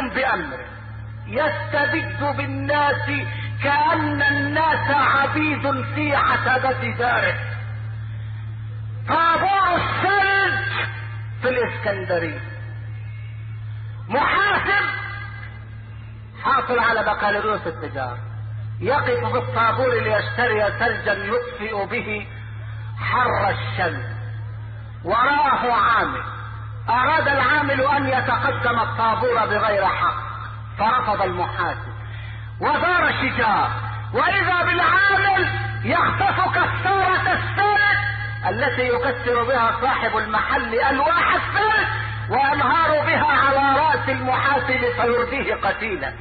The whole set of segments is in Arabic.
بأمره. يستبد بالناس كأن الناس عبيد في عتبة داره. طابور الثلج في الإسكندرية. محاسب حاصل على بكالوريوس التجارة. يقف في الطابور ليشتري ثلجا يطفئ به حر الشمس. وراءه عامل أراد العامل أن يتقدم الطابور بغير حق فرفض المحاسب. ودار شجار وإذا بالعامل يخطف كسارة الثلج التي يكسر بها صاحب المحل ألواح الثلج وينهار بها على رأس المحاسب فيرديه قتيلا.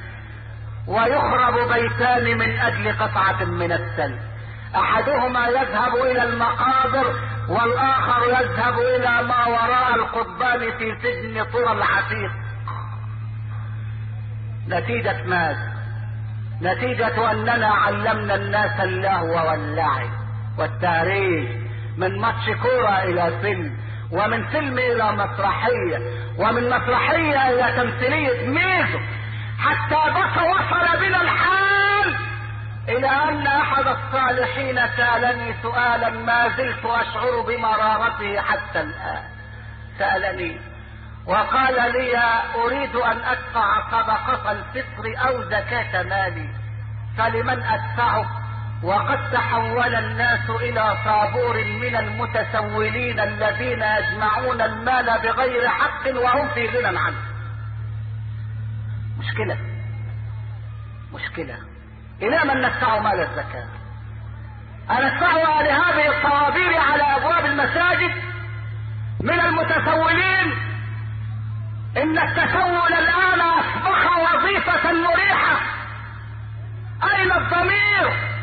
ويخرب بيتان من أجل قطعة من الثلج أحدهما يذهب إلى المقابر والآخر يذهب إلى ما وراء القضبان في سجن طرى العتيق. نتيجة ماذا؟ نتيجة أننا علمنا الناس اللهو واللعب والتاريخ من ماتش كورة إلى فيلم ومن فيلم إلى مسرحية ومن مسرحية إلى تمثيلية ميزو. حتى بس وصل بنا الحال إلى أن الصالحين سألني سؤالا ما زلت أشعر بمرارته حتى الآن. سألني وقال لي أريد أن أدفع صدقة الفطر أو زكاة مالي فلمن أدفعه؟ وقد تحول الناس إلى طابور من المتسولين الذين يجمعون المال بغير حق وهم في غنى عنه. مشكلة مشكلة. إلى من ندفع مال الزكاة؟ أندفعها لهذه الطوابير على أبواب المساجد من المتسولين. إن التسول الآن أصبح وظيفة مريحة. أين الضمير؟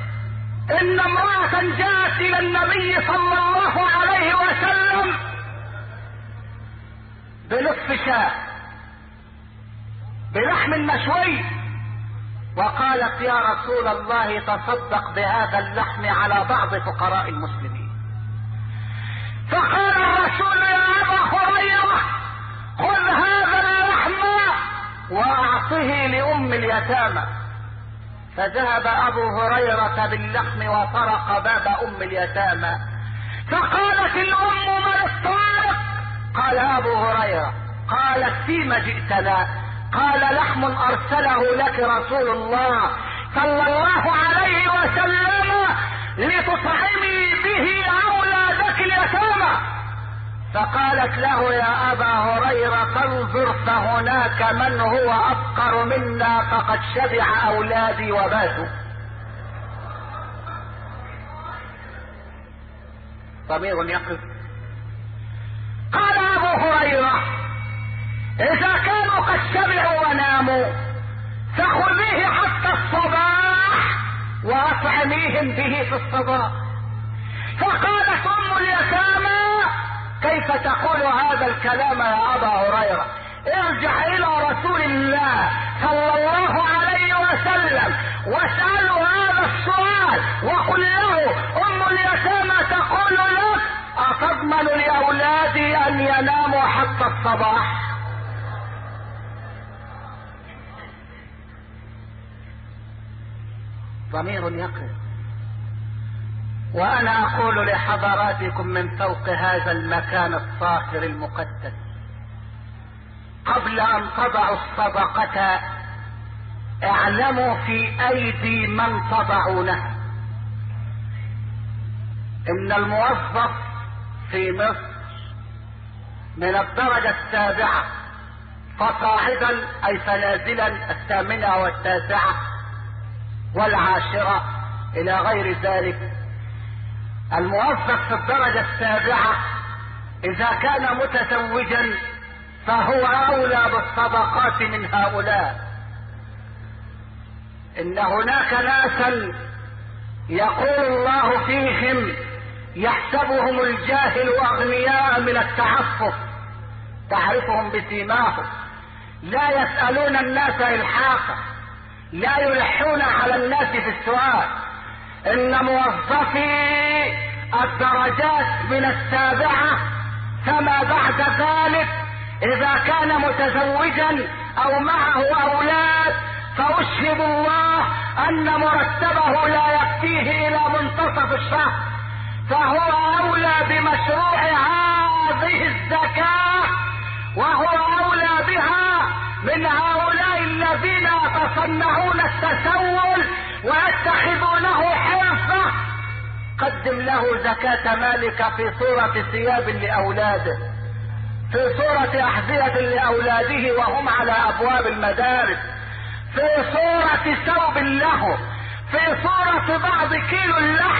إن امرأة جاءت إلى النبي صلى الله عليه وسلم بنصف شاة بلحم مشوي. وقالت يا رسول الله تصدق بهذا اللحم على بعض فقراء المسلمين. فقال الرسول يا أبا هريره خذ هذا اللحم وأعطه لأم اليتامى. فذهب أبو هريرة باللحم وطرق باب أم اليتامى. فقالت الأم من الطارق قال أبو هريرة قالت فيما جئتنا؟ قال لحم أرسله لك رسول الله صلى الله عليه وسلم لتطعمي به اولادك اليتامى فقالت له يا أبا هريرة فانظر فهناك من هو أفقر منا فقد شبع أولادي وباتوا. ضمير يقف. قال أبو هريرة إذا كانوا قد شبعوا وناموا فخذيه حتى الصباح وأطعميهم به في الصباح. فقالت ام اليتامى كيف تقول هذا الكلام يا أبا هريرة؟ ارجع إلى رسول الله صلى الله عليه وسلم واساله هذا السؤال وقل له أم اليتامى تقول لك أتضمن لأولادي أن يناموا حتى الصباح؟ ضمير يقف وأنا أقول لحضراتكم من فوق هذا المكان الصاخر المقدس. قبل أن تضعوا الصدقة اعلموا في أيدي من تضعونها إن الموظف في مصر من الدرجة السابعة فصاعدا أي فنازلا الثامنة والتاسعة والعاشرة إلى غير ذلك. الموظف في الدرجة السابعة إذا كان متزوجا فهو أولى بالصدقات من هؤلاء. إن هناك ناسا يقول الله فيهم يحسبهم الجاهل أغنياء من التعفف تعرفهم بسيماهم. لا يسألون الناس الحاقا. لا يلحون على الناس في السؤال. إن موظفي الدرجات من السابعة فما بعد ذلك إذا كان متزوجا أو معه أولاد فاشهد الله أن مرتبه لا يكفيه إلى منتصف الشهر. فهو أولى بمشروع هذه الزكاة وهو أولى بها من هؤلاء يتصنعون التسول ويتخذونه حرفة. قدم له زكاة مالك في صورة ثياب لأولاده في صورة أحذية لأولاده وهم على أبواب المدارس في صورة ثوب له في صورة بعض كيلو اللحم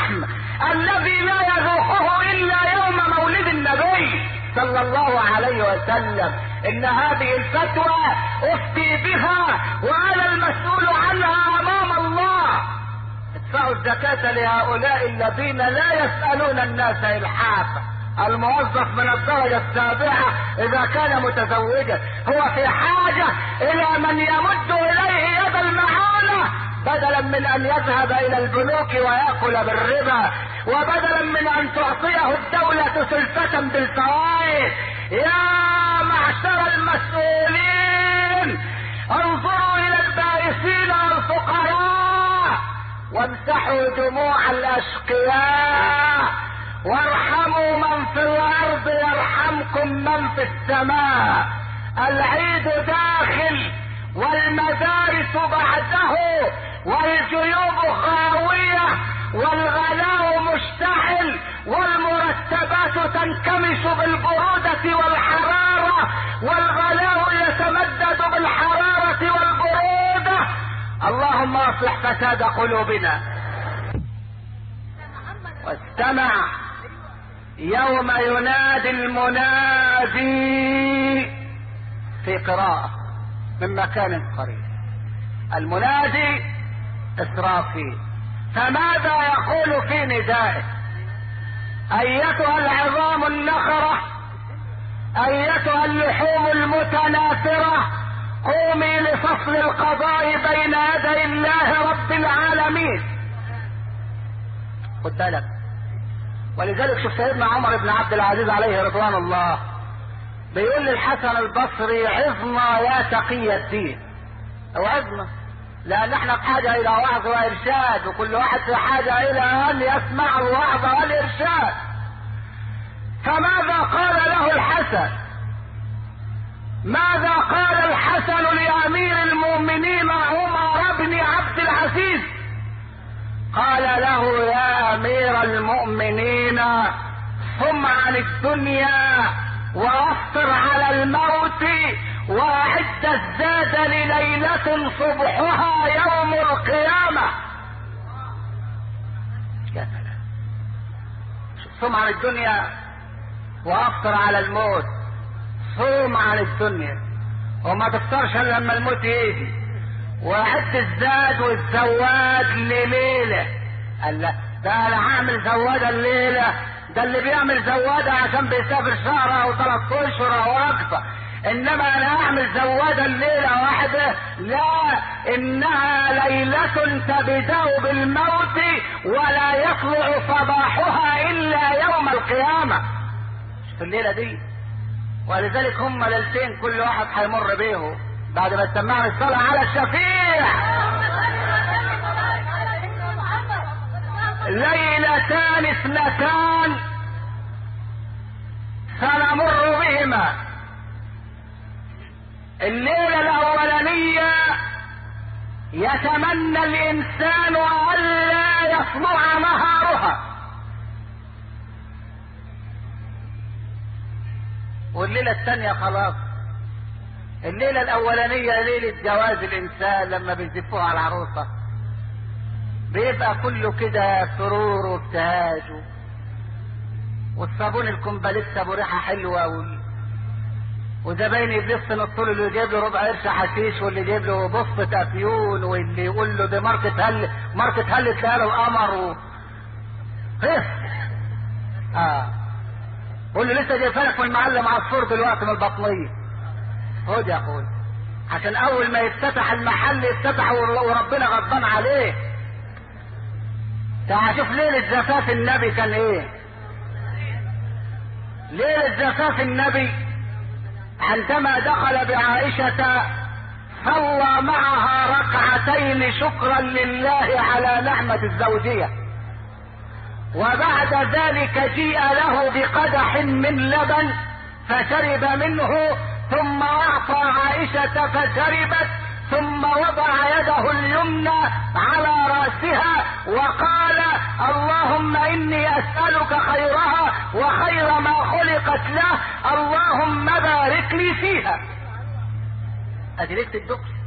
صلى الله عليه وسلم إن هذه الفتوى أفتي بها وأنا المسؤول عنها أمام الله. ادفعوا الزكاة لهؤلاء الذين لا يسألون الناس إلحافا الموظف من الدرجة السابعة إذا كان متزوجا هو في حاجة إلى من يمد إليه يد المعونة بدلا من أن يذهب إلى البنوك ويأكل بالربا. وبدلا من أن تعطيه الدولة سلفة بالفوائد. يا معشر المسؤولين انظروا إلى البائسين والفقراء وامسحوا دموع الأشقياء. وارحموا من في الأرض يرحمكم من في السماء. العيد داخل والمدارس بعده والجيوب خاوية والغلاء تنكمش بالبرودة والحرارة والغلاء يتمدد بالحرارة والبرودة. اللهم أصلح فساد قلوبنا. واستمع. يوم ينادي المنادي في قراءة من مكان قريب. المنادي إسرافيل. فماذا يقول في ندائه؟ أيتها العظام النخرة أيتها اللحوم المتناثرة قومي لفصل القضاء بين يدي الله رب العالمين. خد بالك. ولذلك شوف سيدنا عمر بن عبد العزيز عليه رضوان الله بيقول للحسن البصري عظنا يا تقي الدين. اوعظنا لأن إحنا بحاجة إلى وعظ وإرشاد وكل واحد في حاجة إلى أن يسمع الوعظ والإرشاد. فماذا قال له الحسن؟ ماذا قال الحسن لأمير المؤمنين عمر بن عبد العزيز؟ قال له يا أمير المؤمنين صم عن الدنيا وأفطر على الموت. وأعد الزاد لليلة صبحها يوم القيامة. صم عن الدنيا وأفطر على الموت. صوم عن الدنيا. وما تفطرش إلا لما الموت يجي. وعد الزاد والزواد لليلة. قال لا ده أنا هعمل زوادة الليلة. ده اللي بيعمل زوادة عشان بيسافر شهر أو ثلاث أشهر أو أكثر إنما أنا أعمل زوادة الليلة واحدة. لا إنها ليلة تبدأ بالموت ولا يطلع صباحها إلا يوم القيامة. في الليلة دي. ولذلك هم ليلتين كل واحد هيمر بيهم. بعد ما سمعنا الصلاة على الشفيع. ليلتان اثنتان. الليلة الأولانية يتمنى الإنسان ألا يصنع نهارها والليلة الثانية خلاص. الليلة الأولانية ليلة جواز الإنسان لما بيزفوها على العروسة. بيبقى كله كده سرور وابتهاج والصابون الكمباليستا ابو ريحه حلوة وال... وزباين ابليس نطول اللي يجيب له ربع قرش حشيش واللي يجيب له بصة افيون واللي يقول له دي ماركة هل ماركة هل تلاقي له القمر و... آه. قول له لسه جايبها لك من المعلم عصفور دلوقتي من البطنية. خد يا أخوي. عشان أول ما يفتتح المحل يفتتح وربنا غضبان عليه. تعال شوف ليلة زفاف النبي كان إيه. ليلة زفاف النبي عندما دخل بعائشة صلى معها ركعتين شكرا لله على نعمة الزوجية. وبعد ذلك جيء له بقدح من لبن فشرب منه ثم أعطى عائشة فشربت ثم وضع يده اليمنى على رأسها وقال اللهم إني أسألك خيرها وخير ما خلقت له اللهم بارك لي فيها. ليلة الدخل